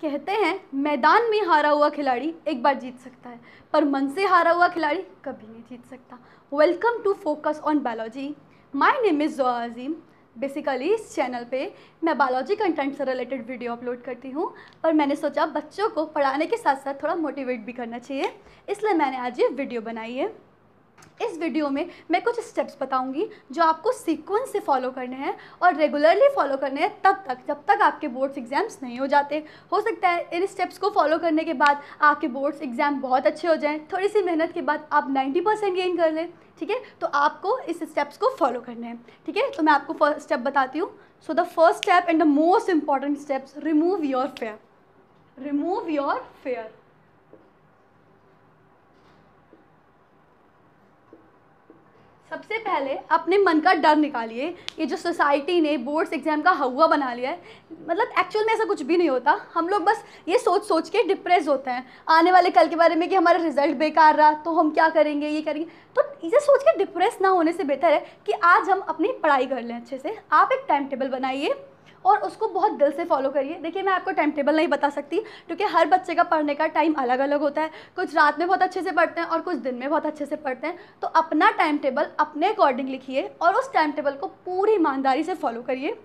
कहते हैं, मैदान में हारा हुआ खिलाड़ी एक बार जीत सकता है, पर मन से हारा हुआ खिलाड़ी कभी नहीं जीत सकता। Welcome to focus on biology my name is Zoya Azeem basically इस चैनल पे मैं बायोलॉजी कंटेंट से रिलेटेड वीडियो अपलोड करती हूँ, पर मैंने सोचा बच्चों को पढ़ाने के साथ साथ थोड़ा मोटिवेट भी करना चाहिए, इसलिए मैंने आज ये वीडियो बनाई है। इस वीडियो में मैं कुछ स्टेप्स बताऊँगी जो आपको सीक्वेंस से फॉलो करने हैं और रेगुलरली फॉलो करने हैं तब तक, जब तक आपके बोर्ड्स एग्ज़ाम्स नहीं हो जाते। हो सकता है इन स्टेप्स को फॉलो करने के बाद आपके बोर्ड्स एग्ज़ाम बहुत अच्छे हो जाएँ, थोड़ी सी मेहनत के बाद आप 90 परसेंट गेन कर लें, ठीक है? तो आपको इस स्टेप्स को फॉलो करने हैं, ठीक है? तो मैं आपको फ़र्स्ट स्टेप बताती हूँ। So the first step and the most important steps remove your fear remove your fear सबसे पहले अपने मन का डर निकालिए। ये जो सोसाइटी ने बोर्ड्स एग्ज़ाम का हवा बना लिया है मतलब एक्चुअल में ऐसा कुछ भी नहीं होता। हम लोग बस ये सोच सोच के डिप्रेस होते हैं। आने वाले कल के बारे में कि हमारा रिज़ल्ट बेकार रहा तो हम क्या करेंगे, ये करेंगे। तो इसे सोच के डिप्रेस ना होने से बेहतर है कि आज हम अपनी पढ़ाई कर लें अच्छे से। आप एक टाइम टेबल बनाइए। और उसको बहुत दिल से फॉलो करिए। देखिए, मैं आपको टाइम टेबल नहीं बता सकती, क्योंकि हर बच्चे का पढ़ने का टाइम अलग अलग होता है। कुछ रात में बहुत अच्छे से पढ़ते हैं और कुछ दिन में बहुत अच्छे से पढ़ते हैं। तो अपना टाइम टेबल अपने अकॉर्डिंग लिखिए और उस टाइम टेबल को पूरी ईमानदारी से फॉलो करिए।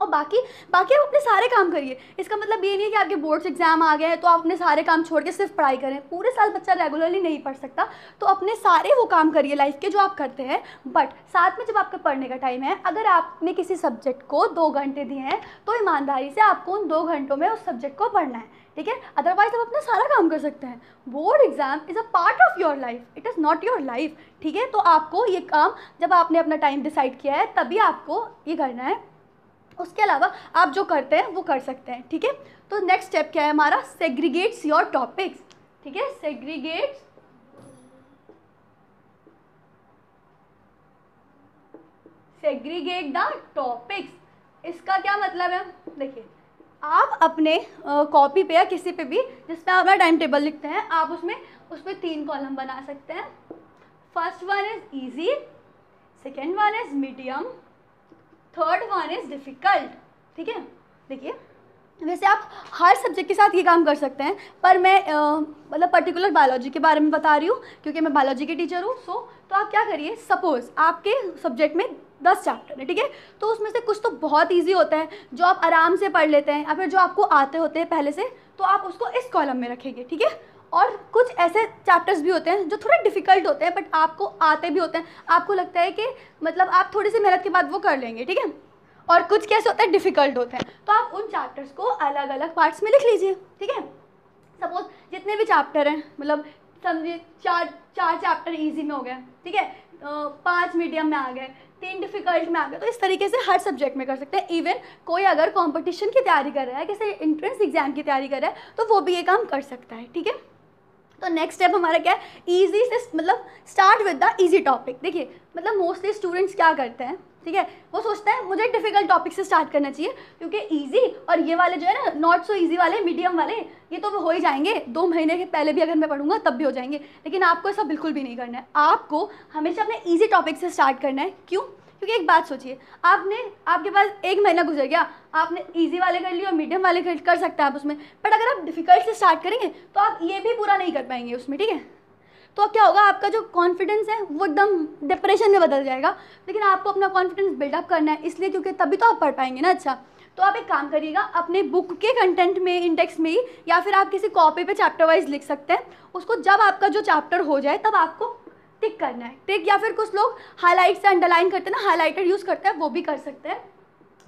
और बाकी बाकी आप अपने सारे काम करिए। इसका मतलब ये नहीं है कि आपके बोर्ड्स एग्ज़ाम आ गए हैं तो आप अपने सारे काम छोड़ के सिर्फ़ पढ़ाई करें। पूरे साल बच्चा रेगुलरली नहीं पढ़ सकता तो अपने सारे वो काम करिए लाइफ के जो आप करते हैं। बट साथ में जब आपका पढ़ने का टाइम है, अगर आपने किसी सब्जेक्ट को दो घंटे दिए हैं तो ईमानदारी से आपको उन दो घंटों में उस सब्जेक्ट को पढ़ना है, ठीक है? अदरवाइज़ आप अपना सारा काम कर सकते हैं। Board exam is a part of your life it is not your life ठीक है? तो आपको ये काम, जब आपने अपना टाइम डिसाइड किया है, तभी आपको ये करना है। उसके अलावा आप जो करते हैं, वो कर सकते हैं, ठीक है? तो नेक्स्ट स्टेप क्या है हमारा? सेग्रीगेट्स योर टॉपिक्स ठीक है? सेग्रीगेट्स सेग्रीगेट द टॉपिक्स इसका क्या मतलब है? देखिए, आप अपने कॉपी पे या किसी पे भी जिसमें आप अपना टाइम टेबल लिखते हैं, आप उसमें उसमें तीन कॉलम बना सकते हैं। First one is easy second one is medium third one is difficult ठीक है? देखिए, वैसे आप हर सब्जेक्ट के साथ ये काम कर सकते हैं, पर मैं मतलब पर्टिकुलर बायोलॉजी के बारे में बता रही हूँ, क्योंकि मैं बायोलॉजी के टीचर हूँ सो तो आप क्या करिए सपोज़ आपके सब्जेक्ट में दस चैप्टर है, ठीक है? तो उसमें से कुछ तो बहुत ईजी होता है, जो आप आराम से पढ़ लेते हैं, या फिर जो आपको आते होते हैं पहले से तो आप उसको इस कॉलम में रखेंगे, ठीक है? और कुछ ऐसे चैप्टर्स भी होते हैं जो थोड़े डिफ़िकल्ट होते हैं बट आपको आते भी होते हैं। आपको लगता है कि मतलब आप थोड़ी सी मेहनत के बाद वो कर लेंगे, ठीक है? और कुछ कैसे होते हैं डिफ़िकल्ट होते हैं। तो आप उन चैप्टर्स को अलग अलग पार्ट्स में लिख लीजिए, ठीक है? सपोज़ जितने भी चैप्टर हैं मतलब समझिए चार चार चैप्टर ईजी में हो गए, ठीक है? पाँच मीडियम में आ गए, तीन डिफ़िकल्ट में आ गए तो इस तरीके से हर सब्जेक्ट में कर सकते हैं। इवन कोई अगर कंपटीशन की तैयारी कर रहा है, किसी इंट्रेंस एग्ज़ाम की तैयारी कर रहा है तो वो भी ये काम कर सकता है, ठीक है? तो नेक्स्ट स्टेप हमारा क्या है? ईजी से मतलब start with the easy topic देखिए मतलब मोस्टली स्टूडेंट्स क्या करते हैं? ठीक है? वो सोचते हैं, मुझे डिफ़िकल्ट टॉपिक से स्टार्ट करना चाहिए, क्योंकि ईजी और ये वाले जो है ना नॉट सो ईजी वाले मीडियम वाले, ये तो हो ही जाएँगे। दो महीने के पहले भी अगर मैं पढ़ूँगा, तब भी हो जाएँगे। लेकिन आपको ऐसा बिल्कुल भी नहीं करना है। आपको हमेशा अपने ईजी टॉपिक से स्टार्ट करना है। क्यों? क्योंकि एक बात सोचिए, आपने, आपके पास एक महीना गुजर गया, आपने इजी वाले कर लिए और मीडियम वाले कर सकते हैं आप उसमें। बट अगर आप डिफ़िकल्ट से स्टार्ट करेंगे तो आप ये भी पूरा नहीं कर पाएँगे उसमें, ठीक है? तो क्या होगा, आपका जो कॉन्फिडेंस है, वो एकदम डिप्रेशन में बदल जाएगा। लेकिन आपको अपना कॉन्फिडेंस बिल्डअप करना है, इसलिए क्योंकि तभी तो आप पढ़ पाएँगे ना अच्छा। तो आप एक काम करिएगा, अपने बुक के कंटेंट में इंडेक्स में ही, या फिर आप किसी कॉपी पे चैप्टर वाइज लिख सकते हैं। उसको जब आपका जो चैप्टर हो जाए, तब आपको टिक करना है। टिक या फिर कुछ लोग हाईलाइट से अंडरलाइन करते हैं ना हाईलाइटर यूज़ करते हैं, वो भी कर सकते हैं।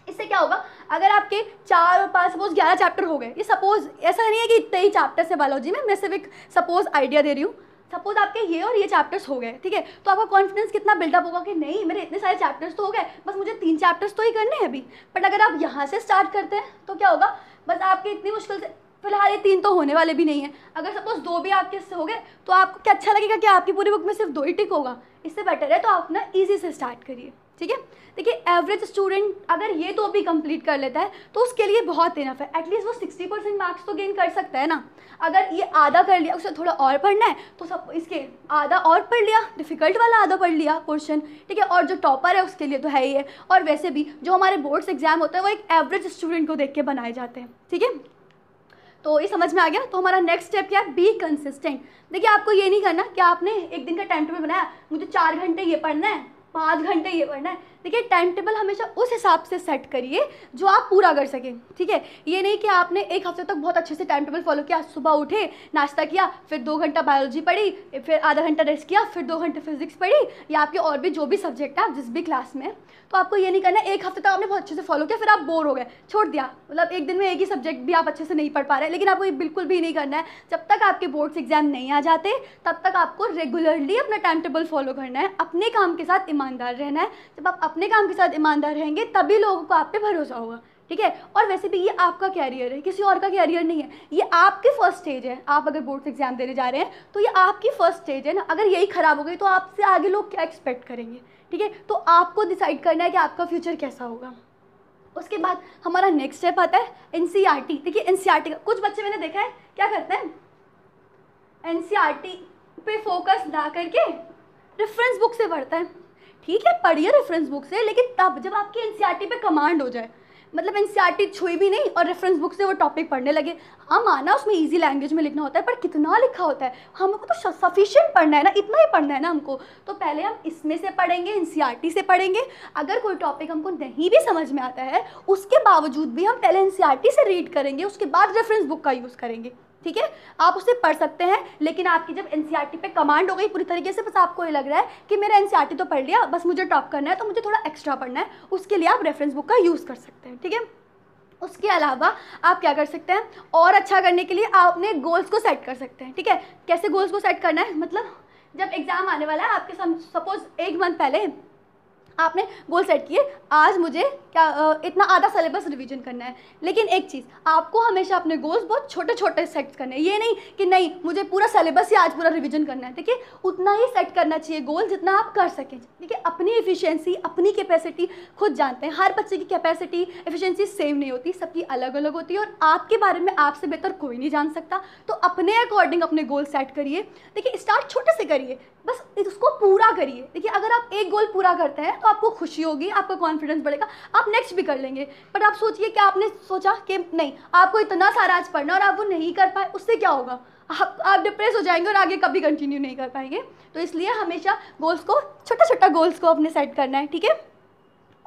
इससे क्या होगा, अगर आपके चार और पाँच सपोज़ ग्यारह चैप्टर हो गए, ये सपोज़ ऐसा नहीं है कि इतने ही चैप्टर से बायोलॉजी में, मैं सिर्फ़ एक सपोज़ आइडिया दे रही हूँ। सपोज़ आपके ये और ये चैप्टर्स हो गए, ठीक है? तो आपका कॉन्फिडेंस कितना बिल्डअप होगा कि नहीं, मेरे इतने सारे चैप्टर्स तो हो गए, बस मुझे तीन चैप्टर्स तो ही करने हैं अभी। बट अगर आप यहाँ से स्टार्ट करते हैं तो क्या होगा? बस आपके इतनी मुश्किल से फ़िलहाल ये तीन तो होने वाले भी नहीं है। अगर सपोज़ दो भी आपके इससे हो गए तो आपको क्या अच्छा लगेगा कि आपकी पूरी बुक में सिर्फ़ दो ही टिक होगा? इससे बेटर है तो आप ना ईजी से स्टार्ट करिए, ठीक है? देखिए एवरेज स्टूडेंट अगर ये तो भी कंप्लीट कर लेता है तो उसके लिए बहुत इनफ है। एटलीस्ट वो सिक्सटी परसेंट मार्क्स तो गेन कर सकता है ना? अगर ये आधा कर लिया, उसे थोड़ा और पढ़ना है तो सब इसके आधा और पढ़ लिया डिफ़िकल्ट वाला आधा पढ़ लिया क्वेश्चन ठीक है? और जो टॉपर है, उसके लिए तो है ही है। और वैसे भी जो हमारे बोर्ड्स एग्ज़ाम होते हैं, वो एक एवरेज स्टूडेंट को देख के बनाए जाते हैं, ठीक है? तो ये समझ में आ गया? तो हमारा नेक्स्ट स्टेप क्या है? बी कंसिस्टेंट देखिए, आपको ये नहीं करना कि आपने एक दिन का टाइम टेबल बनाया, मुझे चार घंटे ये पढ़ना है, पाँच घंटे ये पढ़ना है। देखिए टाइम टेबल हमेशा उस हिसाब से सेट करिए जो आप पूरा कर सकें, ठीक है? ये नहीं कि आपने एक हफ़्ते तक बहुत अच्छे से टाइम टेबल फॉलो किया, सुबह उठे, नाश्ता किया, फिर दो घंटा बायोलॉजी पढ़ी, फिर आधा घंटा रेस्ट किया, फिर दो घंटे फिजिक्स पढ़ी, या आपके और भी जो भी सब्जेक्ट है आप जिस भी क्लास में तो आपको ये नहीं करना, एक हफ़्ते तक आपने बहुत अच्छे से फॉलो किया, फिर आप बोर हो गए, छोड़ दिया। मतलब एक दिन में एक ही सब्जेक्ट भी आप अच्छे से नहीं पढ़ पा रहे, लेकिन आपको ये बिल्कुल भी नहीं करना है। जब तक आपके बोर्ड्स एग्ज़ाम नहीं आ जाते, तब तक आपको रेगुलरली अपना टाइम टेबल फॉलो करना है, अपने काम के साथ ईमानदार रहना है। जब आप अपने काम के साथ ईमानदार रहेंगे, तभी लोगों को आप पे भरोसा होगा, ठीक है? और वैसे भी ये आपका कैरियर है, किसी और का कैरियर नहीं है। ये आपकी फ़र्स्ट स्टेज है। आप अगर बोर्ड्स एग्ज़ाम देने जा रहे हैं तो ये आपकी फ़र्स्ट स्टेज है ना? अगर यही ख़राब हो गई तो आपसे आगे लोग क्या एक्सपेक्ट करेंगे, ठीक है? तो आपको डिसाइड करना है कि आपका फ्यूचर कैसा होगा। उसके बाद हमारा नेक्स्ट स्टेप आता है एन सी आर टी देखिए एन सी आर टी का कुछ बच्चे मैंने देखा है, क्या करते हैं? एन सी आर टी पे फोकस ना करके रेफरेंस बुक से पढ़ता है। ठीक है पढ़िए रेफरेंस बुक से, लेकिन तब जब आपकी एन पे कमांड हो जाए मतलब एन छुई भी नहीं और रेफरेंस बुक से वो टॉपिक पढ़ने लगे हाँ माना उसमें इजी लैंग्वेज में लिखना होता है, पर कितना लिखा होता है? हमको तो सफिशिएंट पढ़ना है ना, इतना ही पढ़ना है ना हमको। तो पहले हम इसमें से पढ़ेंगे एन से पढ़ेंगे। अगर कोई टॉपिक हमको नहीं भी समझ में आता है, उसके बावजूद भी हम पहले एन से रीड करेंगे, उसके बाद रेफरेंस बुक का यूज़ करेंगे। ठीक है? आप उसे पढ़ सकते हैं, लेकिन आपकी जब एन e पे कमांड हो गई, पूरी तरीके से बस आपको ये लग रहा है कि मेरा एन e तो पढ़ लिया, बस मुझे टॉप करना है तो मुझे थोड़ा एक्स्ट्रा पढ़ना है, उसके लिए आप रेफरेंस बुक का यूज़ कर सकते हैं, ठीक है? उसके अलावा आप क्या कर सकते हैं, और अच्छा करने के लिए आप अपने गोल्स को सेट कर सकते हैं, ठीक है? कैसे गोल्स को सेट करना है? मतलब जब एग्ज़ाम आने वाला है, आपके सपोज़ एक मंथ पहले आपने गोल सेट किए। आज मुझे क्या इतना आधा सिलेबस रिवीजन करना है। लेकिन एक चीज़, आपको हमेशा अपने गोल्स बहुत छोटे छोटे सेट करने हैं। ये नहीं कि नहीं, मुझे पूरा सिलेबस ही आज पूरा रिवीजन करना है। देखिए, उतना ही सेट करना चाहिए गोल जितना आप कर सकें। देखिए, अपनी एफिशिएंसी अपनी कैपेसिटी खुद जानते हैं। हर बच्चे की कैपेसिटी एफिशिएंसी सेम नहीं होती। सबकी अलग अलग होती है और आपके बारे में आपसे बेहतर कोई नहीं जान सकता। तो अपने अकॉर्डिंग अपने गोल सेट करिए। देखिए स्टार्ट छोटे से करिए। बस उसको पूरा करिए। देखिए, अगर आप एक गोल पूरा करते हैं तो आपको खुशी होगी, आपका कॉन्फिडेंस बढ़ेगा। आप नेक्स्ट भी कर लेंगे। बट आप सोचिए कि आपने सोचा कि नहीं, आपको इतना सारा आज पढ़ना और आप वो नहीं कर पाए, उससे क्या होगा? आप आप डिप्रेस हो जाएँगे और आगे कभी कंटिन्यू नहीं कर पाएँगे। तो इसलिए हमेशा गोल्स को छोटा छोटा गोल्स को अपने सेट करना है, ठीक है?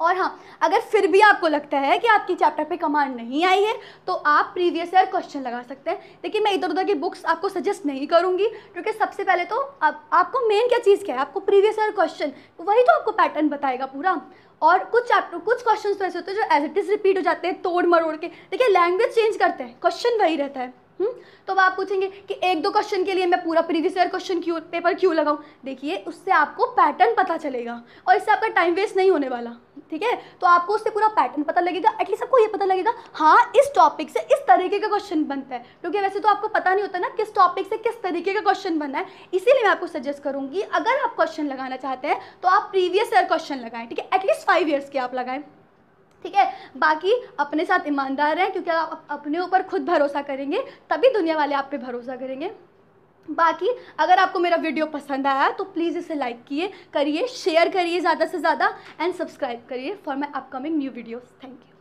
और हाँ अगर फिर भी आपको लगता है कि आपकी चैप्टर पे कमांड नहीं आई है तो आप प्रीवियस ईयर क्वेश्चन लगा सकते हैं। देखिए मैं इधर उधर की बुक्स आपको सजेस्ट नहीं करूँगी क्योंकि सबसे पहले तो आप, आपको मेन क्या चीज़ क्या है? आपको प्रीवियस ईयर क्वेश्चन वही तो आपको पैटर्न बताएगा पूरा। और कुछ चैप्टर कुछ क्वेश्चन तो ऐसे होते हैं जो एज इट इज़ रिपीट हो जाते हैं तोड़ मरोड़ के। देखिए लैंग्वेज चेंज करते हैं क्वेश्चन वही रहता है हुँ? हम्म? तो अब आप पूछेंगे कि एक दो क्वेश्चन के लिए मैं पूरा प्रीवियस ईयर क्वेश्चन क्यों पेपर क्यों लगाऊँ? देखिए उससे आपको पैटर्न पता चलेगा और इससे आपका टाइम वेस्ट नहीं होने वाला। ठीक है? तो आपको उससे पूरा पैटर्न पता लगेगा एटलीस्ट आपको ये पता लगेगा हाँ इस टॉपिक से इस तरीके का क्वेश्चन बनता है। क्योंकि वैसे तो आपको पता नहीं होता ना किस टॉपिक से किस तरीके का क्वेश्चन बनना है। इसीलिए मैं आपको सजेस्ट करूँगी, अगर आप क्वेश्चन लगाना चाहते हैं तो आप प्रीवियस ईयर क्वेश्चन लगाएँ, ठीक है? एटलीस्ट फाइव ईयर्स के आप लगाएँ, ठीक है? बाकी अपने साथ ईमानदार हैं क्योंकि आप अपने ऊपर खुद भरोसा करेंगे, तभी दुनिया वाले आप पे भरोसा करेंगे। बाकी अगर आपको मेरा वीडियो पसंद आया तो प्लीज़ इसे लाइक किए, करिए, शेयर करिए ज़्यादा से ज़्यादा एंड सब्सक्राइब करिए for my upcoming new videos thank you